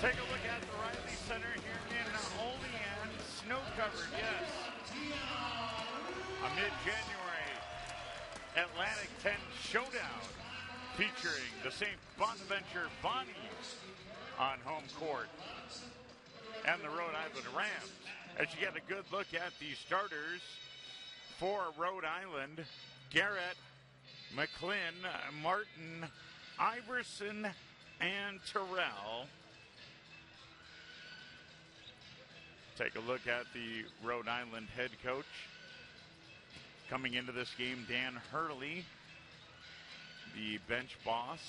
Take a look at the Riley Center here in Olean. Snow covered, yes. A mid January Atlantic 10 showdown featuring the St. Bonaventure Bonnies on home court and the Rhode Island Rams. As you get a good look at the starters for Rhode Island, Garrett, McGlynn, Martin, Iverson, and Terrell. Take a look at the Rhode Island head coach. Coming into this game, Dan Hurley, the bench boss.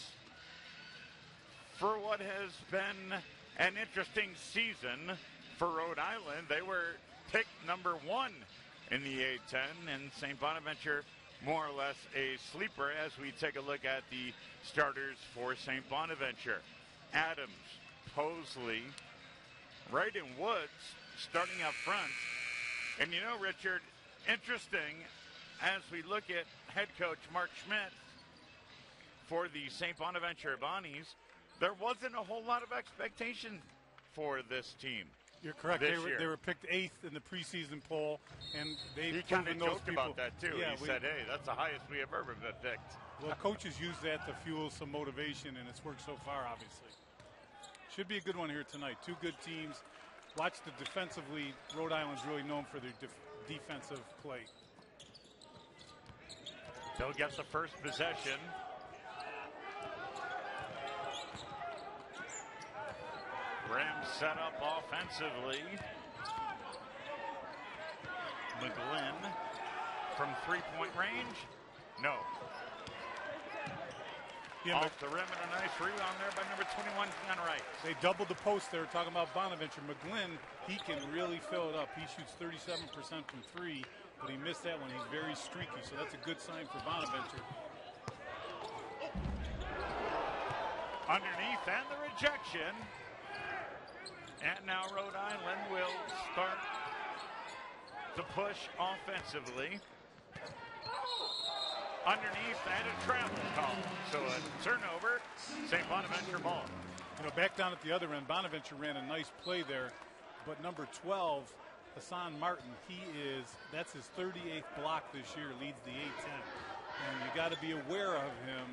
For what has been an interesting season for Rhode Island, they were picked number one in the A10, and St. Bonaventure more or less a sleeper as we take a look at the starters for St. Bonaventure. Adams, Posley, and Woods starting up front. And you know, Richard, interesting as we look at head coach Mark Schmidt for the St. Bonaventure Bonnies, there wasn't a whole lot of expectation for this team. You're correct. They were, they were, picked eighth in the preseason poll, and they he kind of joked people. about that too. Yeah, he we, said, "Hey, that's the highest we have ever been picked." Well, coaches use that to fuel some motivation, and it's worked so far. Obviously, should be a good one here tonight. Two good teams. Watch the defensively. Rhode Island's really known for their def- defensive play. They'll get the first possession. Rams set up offensively. McGlynn from three-point range. No. Yeah, Off the rim and a nice rebound there by number 21, Ken Wright. They doubled the post there, talking about Bonaventure. McGlynn, he can really fill it up. He shoots 37% from three, but he missed that one. He's very streaky, so that's a good sign for Bonaventure. Underneath and the rejection. And now Rhode Island will start to push offensively. Underneath and a travel call. So a turnover, St. Bonaventure ball. You know, back down at the other end, Bonaventure ran a nice play there, but number 12, Hassan Martin, he is, that's his 38th block this year, leads the A10. And you got to be aware of him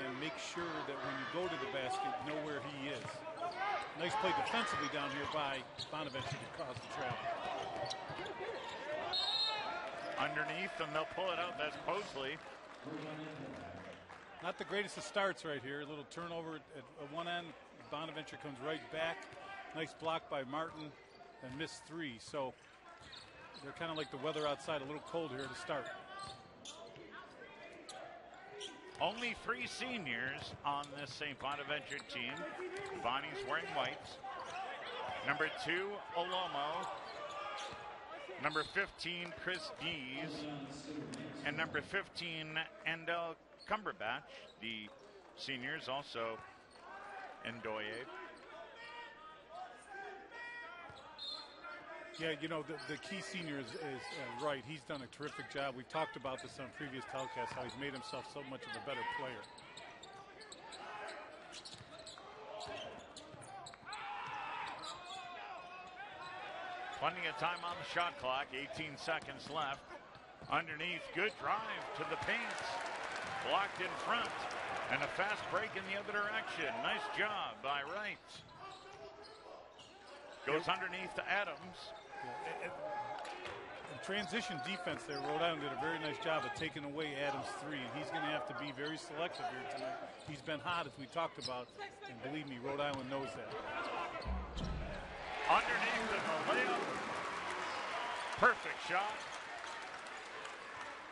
and make sure that when you go to the basket, know where he is. Nice play defensively down here by Bonaventure to cause the travel. Underneath, and they'll pull it out. That's Posley. Not the greatest of starts right here. A little turnover at one end. Bonaventure comes right back. Nice block by Martin and missed three. So they're kind of like the weather outside, a little cold here to start. Only three seniors on this St. Bonaventure team. Bonnie's wearing whites. Number two, Olomo. Number 15, Chris Dees. And number 15, Endel Cumberbatch. The seniors also Ndoye. Yeah, you know, the, the key senior is, is uh, right. He's done a terrific job. We've talked about this on previous telecasts, how he's made himself so much of a better player. Plenty of time on the shot clock, 18 seconds left. Underneath, good drive to the paint. Blocked in front. And a fast break in the other direction. Nice job by Wright. Goes underneath to Adams. In transition defense there, Rhode Island did a very nice job of taking away Adams' three, and he's going to have to be very selective here tonight. He's been hot, as we talked about, and believe me, Rhode Island knows that. Underneath the layup. Perfect shot.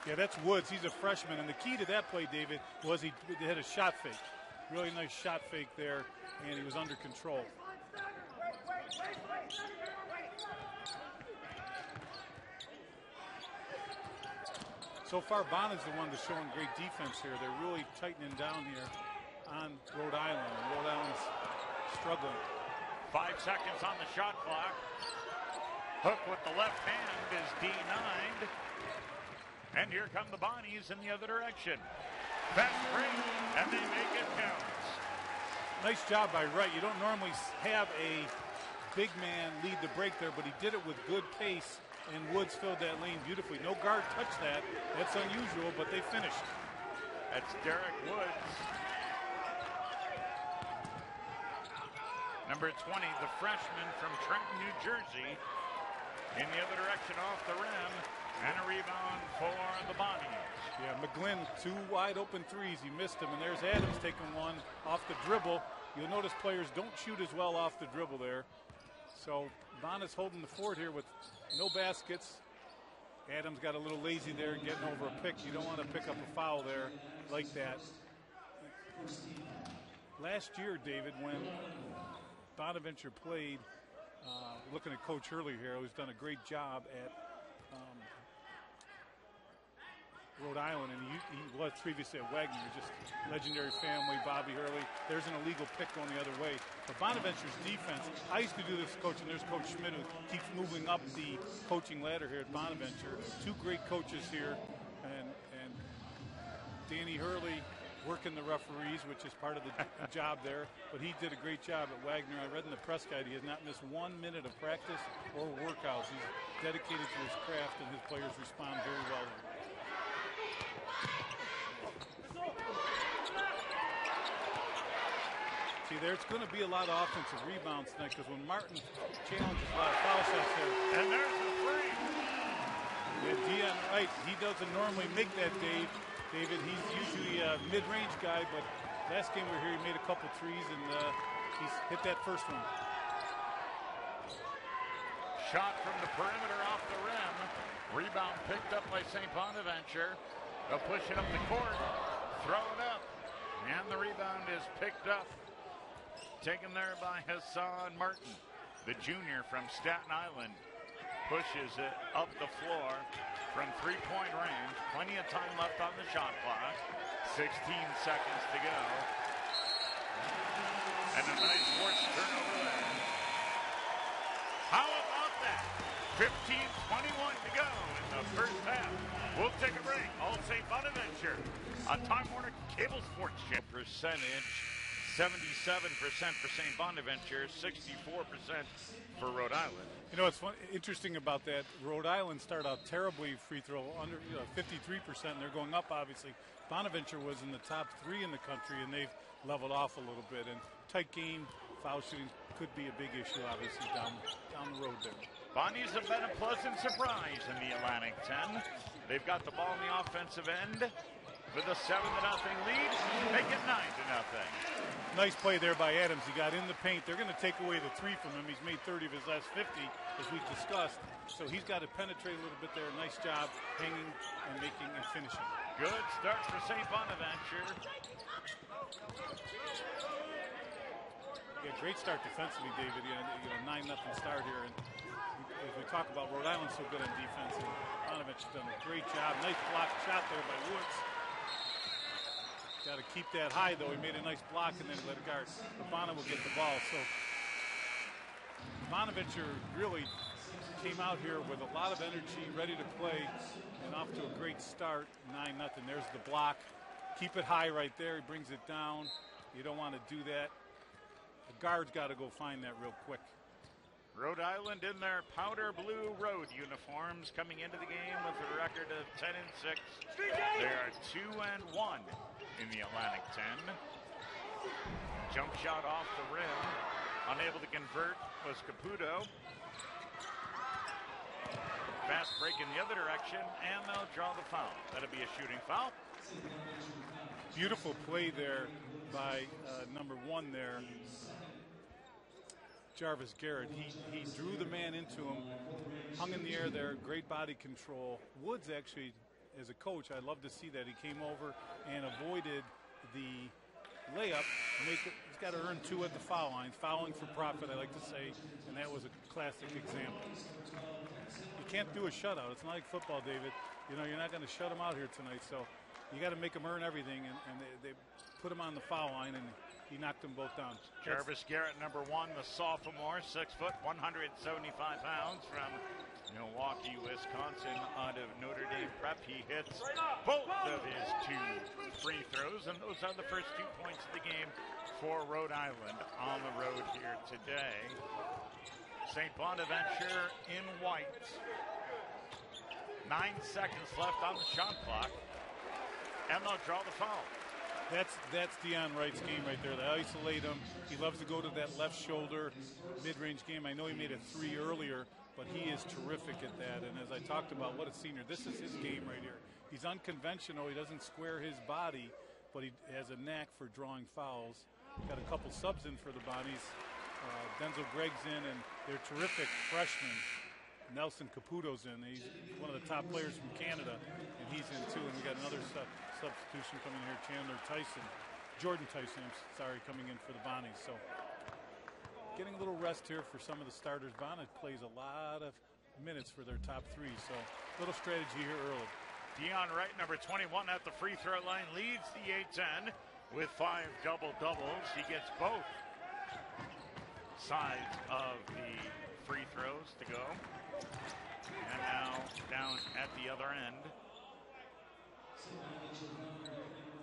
Yeah, that's Woods. He's a freshman, and the key to that play, David, was he had a shot fake. Really nice shot fake there, and he was under control. So far, Bonna's the one that's showing great defense here. They're really tightening down here on Rhode Island. Rhode Island's struggling. Five seconds on the shot clock. Hook with the left hand is denied. And here come the Bonnies in the other direction. Fast break, and they make it count. Nice job by Wright. You don't normally have a big man lead the break there, but he did it with good pace, and Woods filled that lane beautifully. No guard touched that. That's unusual, but they finished. That's Derrick Woods. Number 20, the freshman from Trenton, New Jersey. In the other direction off the rim. And a rebound for the Bonnies. Yeah, McGlynn, two wide open threes. He missed them. And there's Adams taking one off the dribble. You'll notice players don't shoot as well off the dribble there. So Bonna's holding the fort here with no baskets. Adams got a little lazy there getting over a pick. You don't want to pick up a foul there like that. Last year, David, when Bonaventure played, uh, looking at Coach Hurley here, who's done a great job at um, Rhode Island, and he, he, was previously at Wagner, just legendary family, Bobby Hurley. There's an illegal pick going the other way. But Bonaventure's defense, I used to do this coaching. There's Coach Schmidt who keeps moving up the coaching ladder here at Bonaventure. Two great coaches here, and and Danny Hurley working the referees, which is part of the job there. But he did a great job at Wagner. I read in the press guide he has not missed one minute of practice or workouts. He's dedicated to his craft, and his players respond very well. See, there's going to be a lot of offensive rebounds tonight because when Martin challenges a lot of foul shots there. And there's the three. Yeah, Dion Wright, he doesn't normally make that, Dave. David, he's usually a mid-range guy, but last game we were here, he made a couple threes, and uh, he's hit that first one. Shot from the perimeter off the rim. Rebound picked up by St. Bonaventure. They'll push it up the court. Throw it up. And the rebound is picked up. Taken there by Hassan Martin, the junior from Staten Island. Pushes it up the floor from three-point range. Plenty of time left on the shot clock. 16 seconds to go. And a nice forced turnover there. How about that? 15-21 to go in the first half. We'll take a break. All St. Bonaventure on Time Warner Cable Sports Chip percentage. 77% for St. Bonaventure, 64% for Rhode Island. You know what's fun, interesting about that? Rhode Island started out terribly free throw, under you know, 53%, and they're going up, obviously. Bonaventure was in the top three in the country, and they've leveled off a little bit. And tight game, foul shooting could be a big issue, obviously, down, down the road there. Bonnies have been a pleasant surprise in the Atlantic 10. They've got the ball in the offensive end with a 7 to nothing lead, make it 9 to nothing. Nice play there by Adams. He got in the paint. They're going to take away the three from him. He's made 30 of his last 50, as we've discussed. So he's got to penetrate a little bit there. Nice job hanging and making and finishing. Good start for St. Bonaventure. Yeah, great start defensively, David. You know, you know nine nothing start here, and as we talk about Rhode Island so good on defense, and Bonaventure's done a great job. Nice block shot there by Woods. Got to keep that high, though. He made a nice block and then let it guard. Bono will get the ball. So Bonaventure really came out here with a lot of energy, ready to play, and off to a great start. 9 nothing. There's the block. Keep it high right there. He brings it down. You don't want to do that. The guard's got to go find that real quick. Rhode Island in their powder blue road uniforms coming into the game with a record of 10 and 6. They are 2 and 1 in the Atlantic 10. Jump shot off the rim. Unable to convert was Kaputo. Fast break in the other direction, and they'll draw the foul. That'll be a shooting foul. Beautiful play there by uh, number one there, Jarvis Garrett. He, he drew the man into him, hung in the air there, great body control. Woods actually, as a coach, I love to see that. He came over and avoided the layup. Make it, he's got to earn two at the foul line. Fouling for profit, I like to say, and that was a classic example. You can't do a shutout. It's not like football, David. You know, you're not going to shut them out here tonight, so you got to make them earn everything, and, and they, they put him on the foul line, and he knocked them both down. Jarvis Garrett, number one, the sophomore, six foot, 175 pounds from Milwaukee, Wisconsin, out of Notre Dame Prep. He hits both of his two free throws, and those are the first two points of the game for Rhode Island on the road here today. St. Bonaventure in white. Nine seconds left on the shot clock. And they'll draw the foul. That's that's Dion Wright's game right there. They isolate him. He loves to go to that left shoulder mid-range game. I know he made a three earlier, but he is terrific at that. And as I talked about, what a senior. This is his game right here. He's unconventional. He doesn't square his body, but he has a knack for drawing fouls. Got a couple subs in for the Bonnies. Uh, Denzel Gregg's in, and they're terrific freshmen. Nelson Kaputo's in. He's one of the top players from Canada, and he's in too. And we got another sub- substitution coming here, Chandler Tyson, Jordan Tyson. Sorry, coming in for the Bonnies. So getting a little rest here for some of the starters. Bonnet plays a lot of minutes for their top three, so a little strategy here early. Dion Wright, number 21 at the free throw line, leads the A10 with five double doubles. He gets both sides of the free throws to go. And now down at the other end.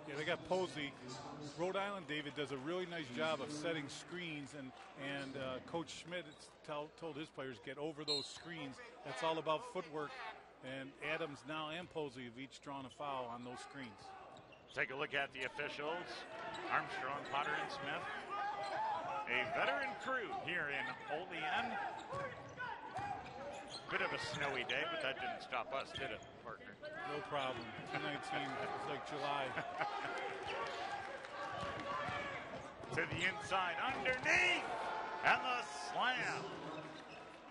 Yeah, they got Posley. Rhode Island, David, does a really nice job of setting screens, and and uh, Coach Schmidt tell, told his players get over those screens. That's all about footwork. And Adams now and Posley have each drawn a foul on those screens. Take a look at the officials. Armstrong, Potter, and Smith. A veteran crew here in Olean. Bit of a snowy day, but that didn't stop us, did it, partner? No problem. 219 it's like July. to the inside, underneath, and the slam.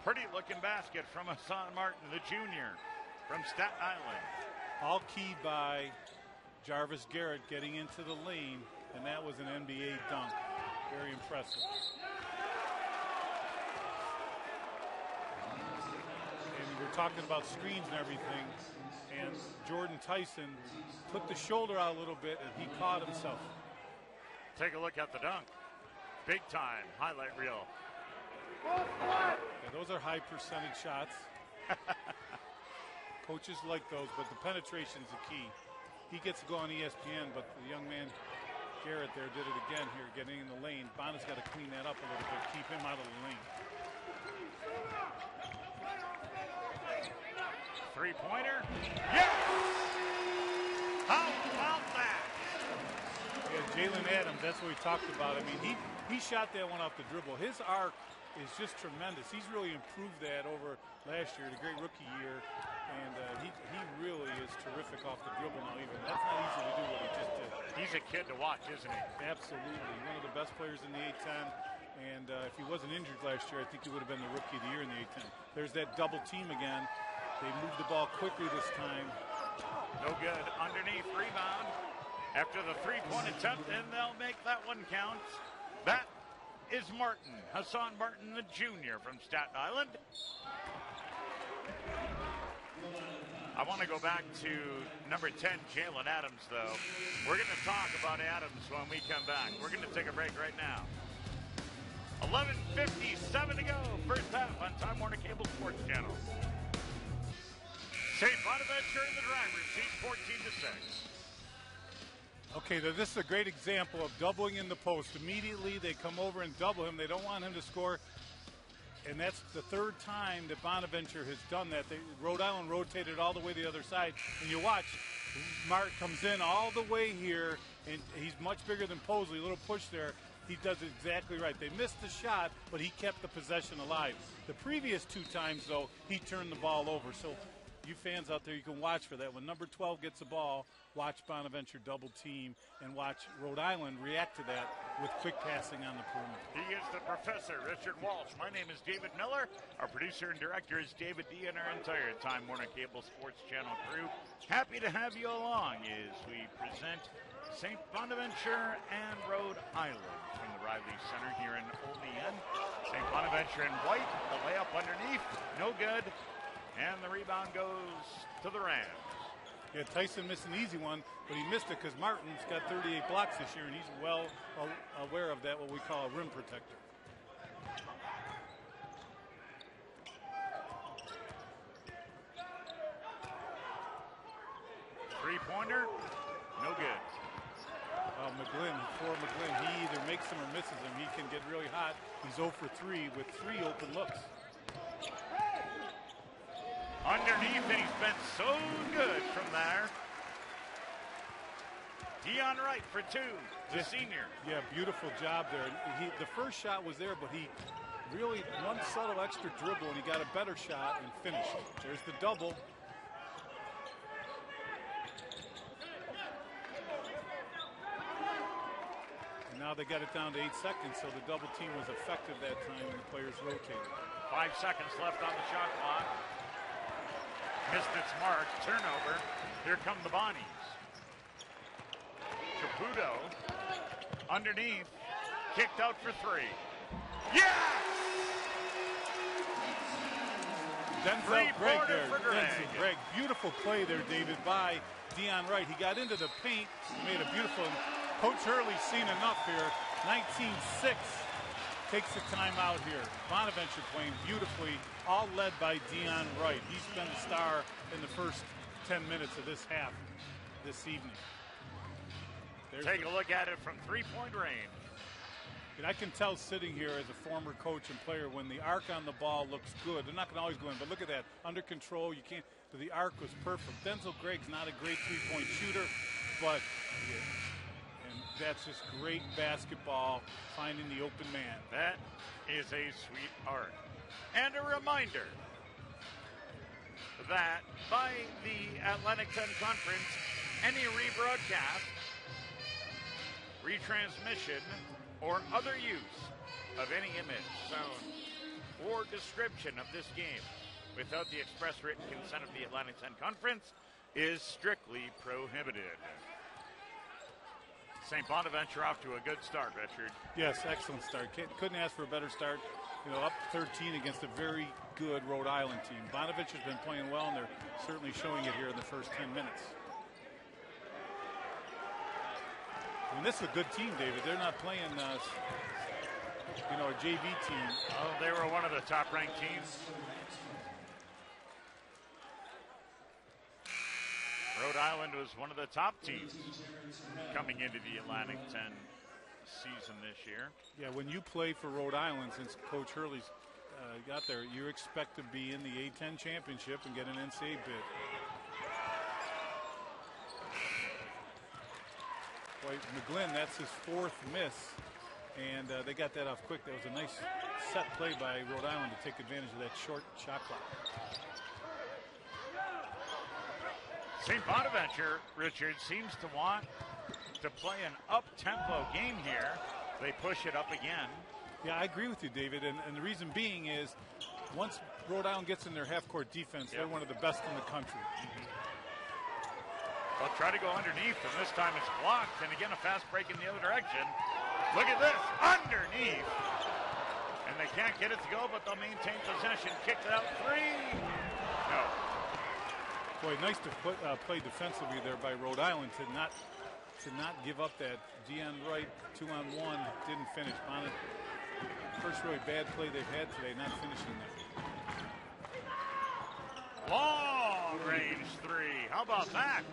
Pretty looking basket from Hassan Martin, the junior from Staten Island. All keyed by Jarvis Garrett getting into the lane, and that was an NBA dunk. Very impressive. And we're talking about screens and everything, and Jordan Tyson put the shoulder out a little bit, and he caught himself. Take a look at the dunk. Big time highlight reel. Yeah, those are high percentage shots. Coaches like those, but the penetration is the key. He gets to go on ESPN, but the young man Garrett there did it again here, getting in the lane. Bonner's got to clean that up a little bit, keep him out of the lane. Three pointer. Yes! How about that? Yeah, Jaylen Adams, that's what we talked about. I mean, he, he shot that one off the dribble. His arc is just tremendous. He's really improved that over last year, the great rookie year. And uh, he, he really is terrific off the dribble now, even. That's not easy to do what he just did. He's a kid to watch, isn't he? Absolutely. One of the best players in the A10. And uh, if he wasn't injured last year, I think he would have been the rookie of the year in the A10. There's that double team again. They moved the ball quickly this time. No good. Underneath rebound after the three point attempt, and they'll make that one count. That is Martin, Hassan Martin, the junior from Staten Island. I want to go back to number 10, Jaylen Adams, though. We're going to talk about Adams when we come back. We're going to take a break right now. 11.57 to go, first half on Time Warner Cable Sports Channel. St. Bonaventure in the driver's seat, 14 to 6. Okay, this is a great example of doubling in the post. Immediately they come over and double him. They don't want him to score. And that's the third time that Bonaventure has done that. They, Rhode Island rotated all the way to the other side. And you watch, Mark comes in all the way here, and he's much bigger than Posley. A little push there. He does exactly right. They missed the shot, but he kept the possession alive. The previous two times, though, he turned the ball over. So you fans out there, you can watch for that. When number 12 gets the ball, watch Bonaventure double team and watch Rhode Island react to that with quick passing on the perimeter. He is the professor, Richard Walsh. My name is David Miller. Our producer and director is David D. and our entire Time Warner Cable Sports Channel crew. Happy to have you along as we present St. Bonaventure and Rhode Island from the Riley Center here in Olean. St. Bonaventure in white, the layup underneath, no good. And the rebound goes to the Rams. Yeah, Tyson missed an easy one, but he missed it because Martin's got 38 blocks this year, and he's well aware of that, what we call a rim protector. Three pointer, no good. Oh, Well, McGlynn, for McGlynn, he either makes them or misses them. He can get really hot. He's 0 for 3 with three open looks. Underneath, and he's been so good from there. Dion Wright for two, the senior. Yeah, beautiful job there. He, the first shot was there, but he really one subtle extra dribble, and he got a better shot and finished. There's the double. And now they got it down to eight seconds, so the double team was effective that time when the players rotated. Five seconds left on the shot clock. Missed its mark. Turnover. Here come the Bonnies. Kaputo underneath. Kicked out for three. Yeah! Denzel Gregg there. Denzel Gregg. Beautiful play there, David, by Dion Wright. He got into the paint, made a beautiful. Coach Hurley's seen enough here. 19-6 takes the time out here. Bonaventure playing beautifully, all led by Dion Wright. He's been the star in the first 10 minutes of this half this evening. There's Take the, a look at it from three-point range. And I can tell sitting here as a former coach and player when the arc on the ball looks good. They're not going to always go in, but look at that. Under control, you can't. The arc was perfect. Denzel Gregg's not a great three-point shooter, but that's just great basketball, finding the open man. That is a sweet art. And a reminder that by the Atlantic 10 Conference, any rebroadcast, retransmission, or other use of any image, sound, or description of this game without the express written consent of the Atlantic 10 Conference is strictly prohibited. St. Bonaventure off to a good start, Richard. Yes, excellent start. Couldn't ask for a better start. You know, up 13 against a very good Rhode Island team. Bonaventure's been playing well, and they're certainly showing it here in the first 10 minutes. I mean, this is a good team, David. They're not playing, uh, you know, a JV team. Oh, they were one of the top-ranked teams. Rhode Island was one of the top teams coming into the Atlantic 10 season this year. Yeah, when you play for Rhode Island, since Coach Hurley's uh, got there, you expect to be in the A10 championship and get an NCAA bid. Boy, McGlynn, that's his fourth miss, and uh, they got that off quick. That was a nice set play by Rhode Island to take advantage of that short shot clock. St. Bonaventure, Richard, seems to want to play an up-tempo game here. They push it up again. Yeah, I agree with you, David, and, and the reason being is once Rhode Island gets in their half-court defense, yep. they're one of the best in the country. Mm-hmm. They'll try to go underneath, and this time it's blocked. And again, a fast break in the other direction. Look at this, underneath. And they can't get it to go, but they'll maintain possession. Kicked it out three. Boy, nice to put, uh, play defensively there by Rhode Island to not to not give up that Dion Wright two on one didn't finish. Bonnet first really bad play they've had today, not finishing that. Long range three. How about that?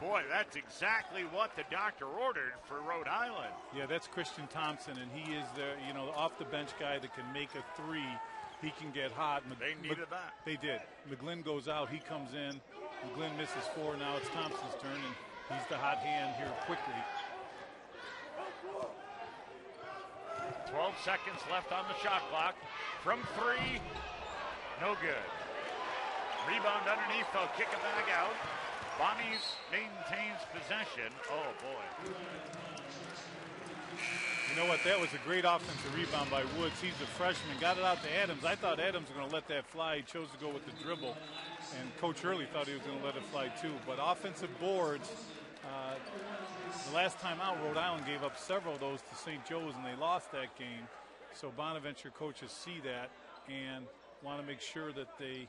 Boy, that's exactly what the doctor ordered for Rhode Island. Yeah, that's Christion Thompson, and he is the you know off the bench guy that can make a three. He can get hot. they needed that. They did. McGlynn goes out. He comes in. McGlynn misses four. Now it's Thompson's turn, and he's the hot hand here quickly. 12 seconds left on the shot clock. From three, no good. Rebound underneath, they'll kick it back out. Bonnie's maintains possession. Oh, boy. You know what? That was a great offensive rebound by Woods. He's a freshman. Got it out to Adams. I thought Adams was going to let that fly. He chose to go with the dribble. And Coach Hurley thought he was going to let it fly too. But offensive boards, uh, the last time out, Rhode Island gave up several of those to St. Joe's and they lost that game. So Bonaventure coaches see that and want to make sure that they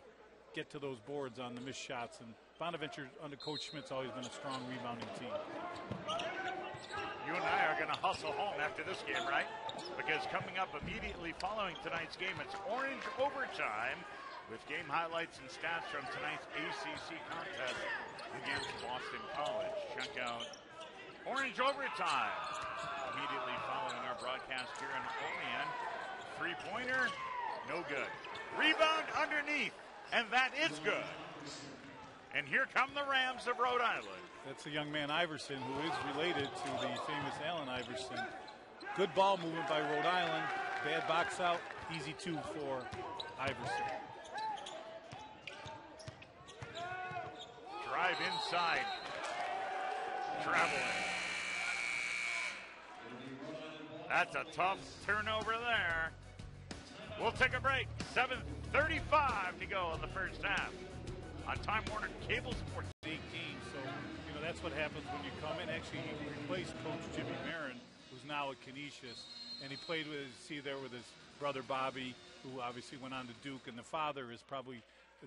get to those boards on the missed shots. And Bonaventure under Coach Schmidt's always been a strong rebounding team. You and I are going to hustle home after this game, right? Because coming up immediately following tonight's game, it's Orange Overtime with game highlights and stats from tonight's ACC contest against Boston College. Check out Orange overtime. Immediately following our broadcast here in Olean. Three pointer, no good. Rebound underneath, and that is good. And here come the Rams of Rhode Island. That's a young man, Iverson, who is related to the famous Allen Iverson. Good ball movement by Rhode Island. Bad box out. Easy two for Iverson. Drive inside. Traveling. That's a tough turnover there. We'll take a break. 7.35 to go in the first half on Time Warner Cable Sports. Eight games, so you know that's what happens when you come in. Actually, he replaced Coach Jimmy Baron, who's now at Canisius, and he played with see there with his brother Bobby, who obviously went on to Duke, and the father is probably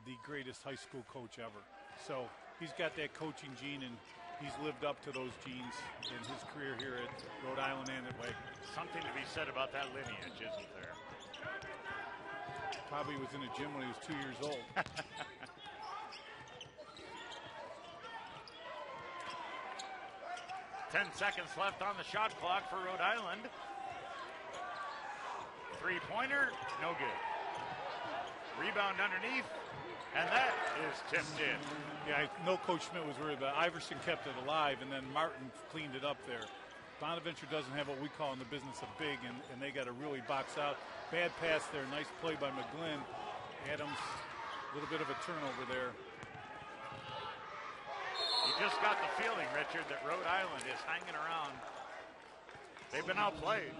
the greatest high school coach ever. So he's got that coaching gene, and he's lived up to those genes in his career here at Rhode Island and at Wagner. Something to be said about that lineage, isn't there? Probably was in a gym when he was two years old. Ten seconds left on the shot clock for Rhode Island. Three pointer, no good. Rebound underneath, and that is tipped in. Yeah, I know Coach Schmidt was worried about Iverson kept it alive, and then Martin cleaned it up there. Bonaventure doesn't have what we call in the business of big, and, and they got to really box out. Bad pass there, nice play by McGlynn. Adams, a little bit of a turnover there. You just got the feeling, Richard, that Rhode Island is hanging around. They've been outplayed.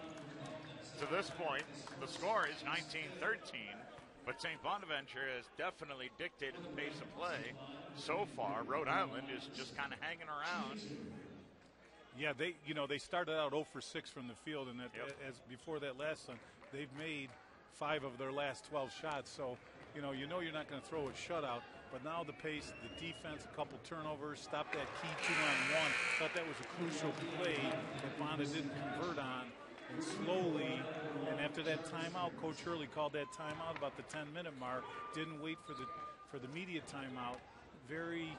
To this point, the score is 19-13, but St. Bonaventure has definitely dictated the pace of play. So far, Rhode Island is just kind of hanging around. Yeah, they you know they started out 0 for 6 from the field, and that, Yep. as before that last one, they've made five of their last 12 shots. So you know you know you're not going to throw a shutout, but now the pace, the defense, a couple turnovers, stop that key two on one. Thought that was a crucial play that Bonda didn't convert on. And slowly, and after that timeout, Coach Hurley called that timeout about the 10 minute mark. Didn't wait for the for the media timeout. Very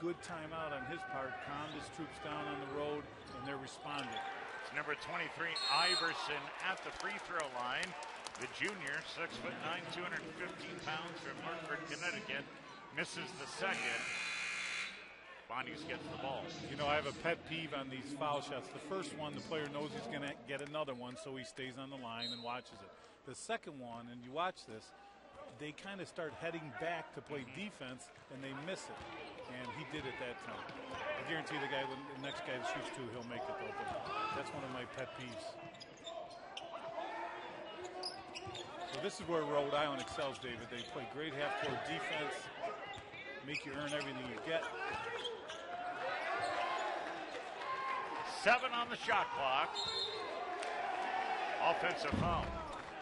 good timeout on his part. Calmed his troops down on the road, and they're responding. Number 23, Iverson, at the free throw line. The junior, six foot nine, 215 pounds from Hartford, Connecticut, misses the second. Bondies gets the ball. You know, I have a pet peeve on these foul shots. The first one, the player knows he's going to get another one, so he stays on the line and watches it. The second one, and you watch this, they kind of start heading back to play mm-hmm. defense, and they miss it. And he did it that time. I guarantee the guy, the next guy that shoots two, he'll make it though. But that's one of my pet peeves. So this is where Rhode Island excels, David. They play great half-court defense, make you earn everything you get. Seven on the shot clock. Offensive foul.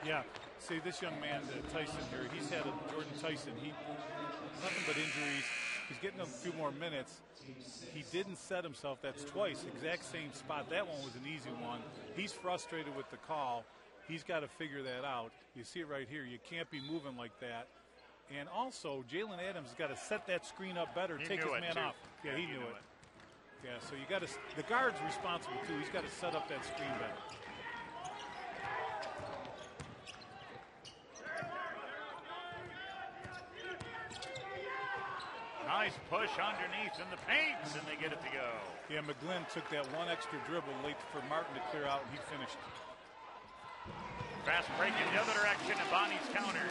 Yeah. See, this young man, uh, Tyson here, he's had a Jordan Tyson. He nothing but injuries. He's getting a few more minutes. He didn't set himself. That's twice, exact same spot. That one was an easy one. He's frustrated with the call. He's got to figure that out. You see it right here. You can't be moving like that. And also, Jaylen Adams has got to set that screen up better. He take his man too. off. Yeah, Yeah, he, he knew, knew it. Yeah, so you got to. The guard's responsible too. He's got to set up that screen better. Nice push underneath in the paint, and they get it to go. Yeah, McGlynn took that one extra dribble late for Martin to clear out, and he finished. Fast break in the other direction, and Bonnie's counter.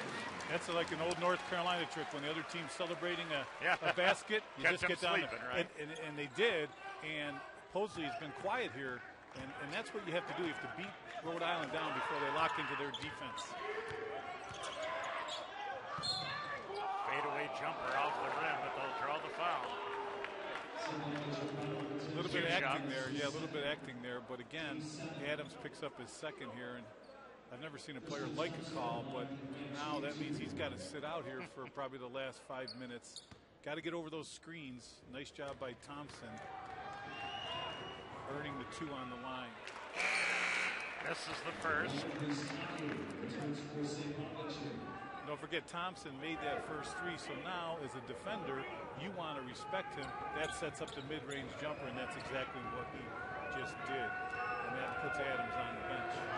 That's like an old North Carolina trick when the other team's celebrating a, Yeah. a basket. You Catch just them get down sleeping, there. right? And, and, and they did. And Posley has been quiet here. And, and that's what you have to do. You have to beat Rhode Island down before they lock into their defense. Fadeaway jumper off the rim, but they'll draw the foul. A little bit of acting there. Yeah, a little bit of acting there. But again, Adams picks up his second here. And I've never seen a player like a call, but now that means he's got to sit out here for probably the last five minutes. Got to get over those screens. Nice job by Thompson. Earning the two on the line. This is the first. Don't forget Thompson made that first three, so now as a defender, you want to respect him. That sets up the mid-range jumper, and that's exactly what he just did. And that puts Adams on the bench.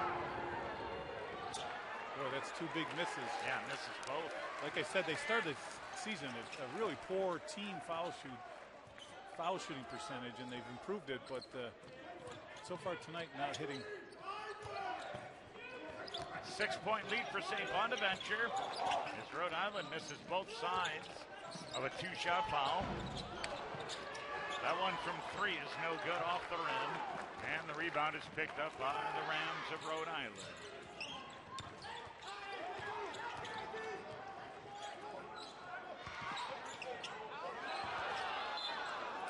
Boy, that's two big misses. Yeah, misses both. Like I said, they started the season at a really poor team foul shoot, foul shooting percentage, and they've improved it. But uh, so far tonight, not hitting Six point lead for St. Bonaventure as Rhode Island misses both sides of a two shot foul. That one from three is no good off the rim, and the rebound is picked up by the Rams of Rhode Island.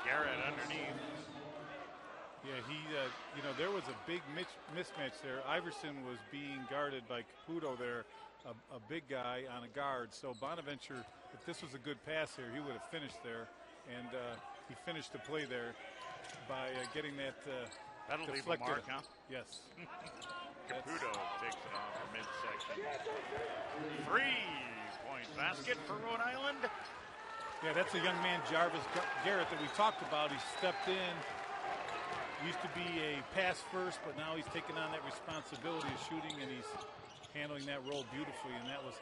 Garrett underneath. Yeah, he, uh, you know, there was a big mismatch there. Iverson was being guarded by Kaputo there, a, a, big guy on a guard. So Bonaventure, if this was a good pass here, he would have finished there. And uh, he finished the play there by uh, getting that uh, That'll deflected. leave a mark, huh? Yes. Kaputo takes it off the midsection. Three-point basket for Rhode Island. Yeah, that's a young man, Jarvis Garrett, that we talked about. He stepped in, used to be a pass first, but now he's taking on that responsibility of shooting, and he's handling that role beautifully, and that was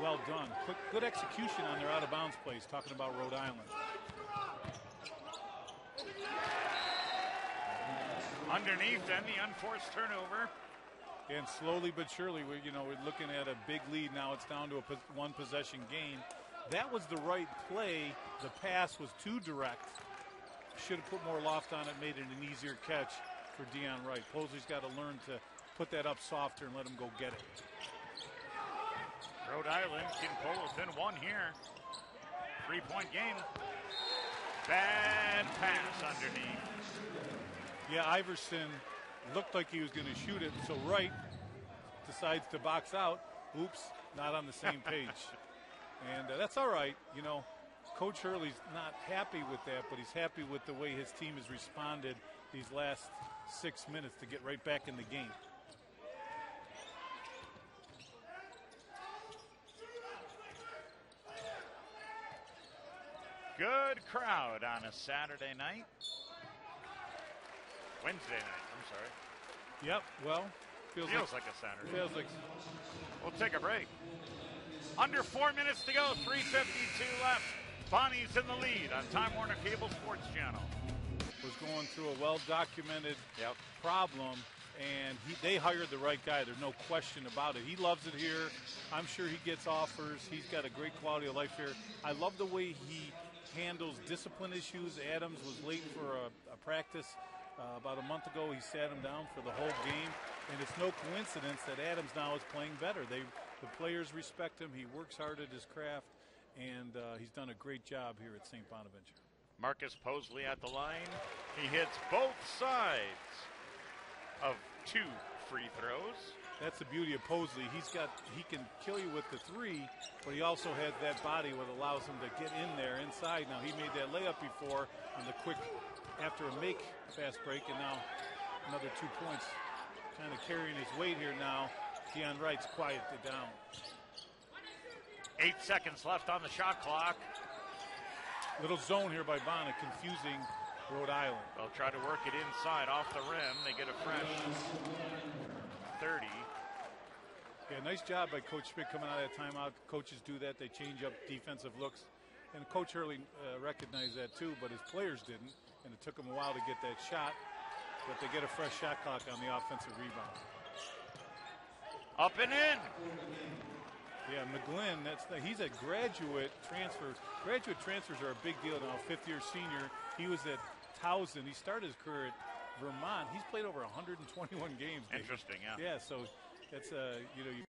well done. Good, good execution on their out of bounds plays, talking about Rhode Island. Underneath, then the unforced turnover. And slowly but surely, we you know we're looking at a big lead now. It's down to a one possession game. That was the right play. The pass was too direct. Should have put more loft on it, made it an easier catch for Dion Wright. Posley's got to learn to put that up softer and let him go get it. Rhode Island pull within one here. Three point game. Bad pass underneath. Yeah, Iverson looked like he was going to shoot it, so Wright decides to box out. Oops, not on the same page. And uh, that's all right. You know, Coach Hurley's not happy with that, but he's happy with the way his team has responded these last six minutes to get right back in the game. Good crowd on a Saturday night. Wednesday night, I'm sorry. Yep, well, feels, feels like, like a Saturday. Feels like. We'll take a break. Under four minutes to go, 352 left. Bonnie's in the lead on Time Warner Cable Sports Channel. Was going through a well-documented yep. problem, and he, they hired the right guy. There's no question about it. He loves it here. I'm sure he gets offers. He's got a great quality of life here. I love the way he handles discipline issues. Adams was late for a, a practice uh, about a month ago. He sat him down for the whole game, and it's no coincidence that Adams now is playing better. They the players respect him. He works hard at his craft, and uh, he's done a great job here at St. Bonaventure. Marcus Posley at the line. He hits both sides of two free throws. That's the beauty of Posley. He's got he can kill you with the three, but he also has that body what allows him to get in there inside. Now he made that layup before on the quick after a make fast break, and now another two points. Kind of carrying his weight here now. Dion Wright's quieted down. Eight seconds left on the shot clock. Little zone here by Bonnet, confusing Rhode Island. They'll try to work it inside off the rim. They get a fresh 30. Yeah, nice job by Coach Schmidt coming out of that timeout. Coaches do that. They change up defensive looks. And Coach Hurley uh, recognized that too, but his players didn't. And it took them a while to get that shot. But they get a fresh shot clock on the offensive rebound. Up and in. Yeah, McGlynn, that's the, he's a graduate transfer. Graduate transfers are a big deal now. Fifth year senior. He was at Towson. He started his career at Vermont. He's played over 121 games. Interesting, yeah. Yeah, so that's uh, you know you